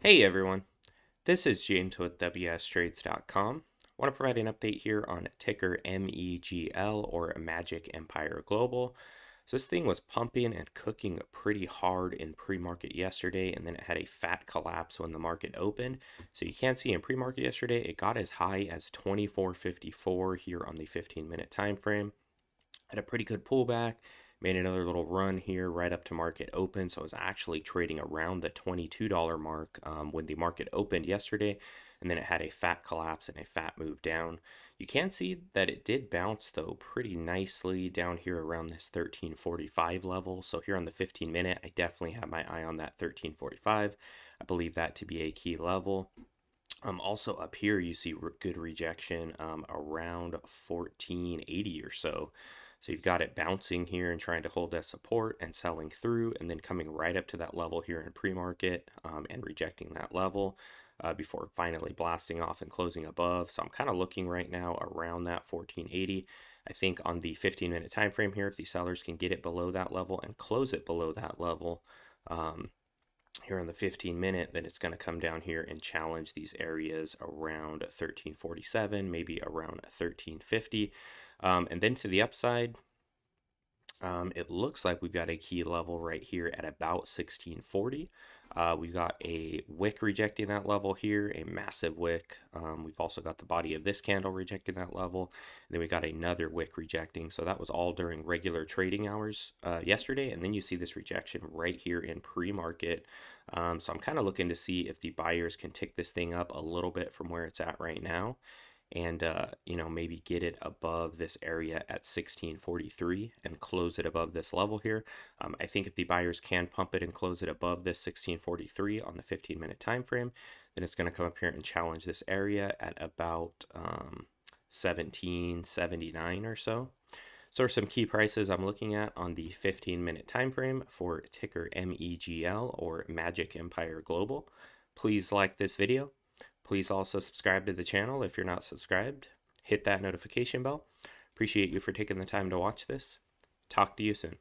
Hey everyone, this is James with WSTrades.com. I want to provide an update here on ticker MEGL or Magic Empire Global. So this thing was pumping and cooking pretty hard in pre-market yesterday and then it had a fat collapse when the market opened. So you can see in pre-market yesterday it got as high as 24.54 here on the 15 minute time frame. Had a pretty good pullback made another little run here right up to market open. So I was actually trading around the $22 mark um, when the market opened yesterday. And then it had a fat collapse and a fat move down. You can see that it did bounce though pretty nicely down here around this 1345 level. So here on the 15 minute, I definitely have my eye on that 1345. I believe that to be a key level. Um, also up here, you see good rejection um, around 1480 or so. So you've got it bouncing here and trying to hold that support and selling through and then coming right up to that level here in pre-market um, and rejecting that level uh, before finally blasting off and closing above. So I'm kind of looking right now around that 1480. I think on the 15 minute time frame here, if the sellers can get it below that level and close it below that level, um, here on the 15 minute, then it's going to come down here and challenge these areas around 1347, maybe around 1350. Um, and then to the upside, um, it looks like we've got a key level right here at about 1640. Uh, we've got a wick rejecting that level here, a massive wick. Um, we've also got the body of this candle rejecting that level. And then we got another wick rejecting. So that was all during regular trading hours uh, yesterday. And then you see this rejection right here in pre-market. Um, so I'm kind of looking to see if the buyers can tick this thing up a little bit from where it's at right now and uh, you know maybe get it above this area at 1643 and close it above this level here. Um, I think if the buyers can pump it and close it above this 1643 on the 15 minute time frame, then it's going to come up here and challenge this area at about um, 1779 or so. So are some key prices I'm looking at on the 15 minute time frame for ticker MEGL or Magic Empire Global. Please like this video Please also subscribe to the channel if you're not subscribed. Hit that notification bell. Appreciate you for taking the time to watch this. Talk to you soon.